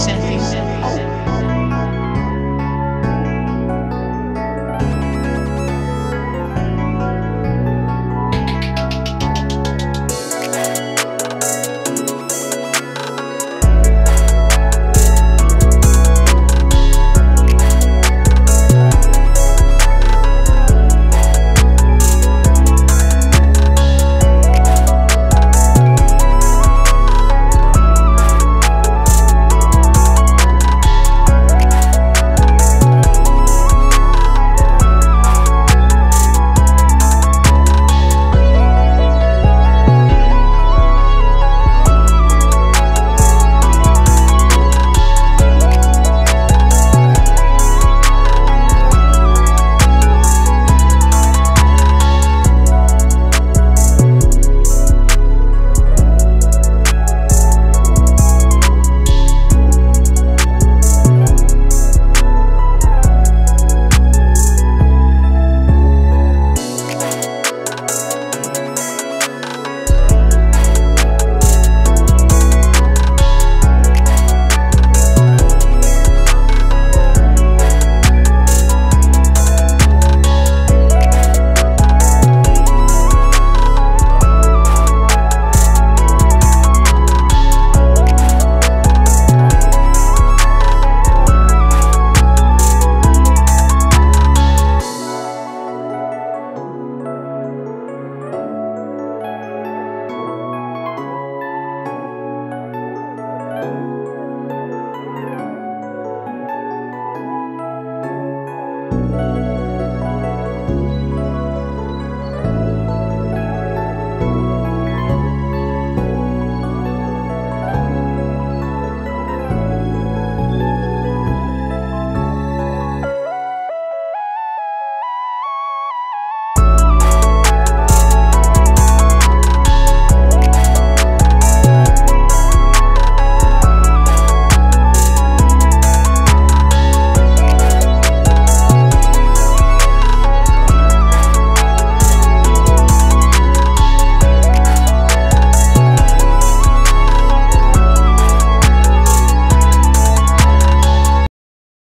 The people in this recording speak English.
sent me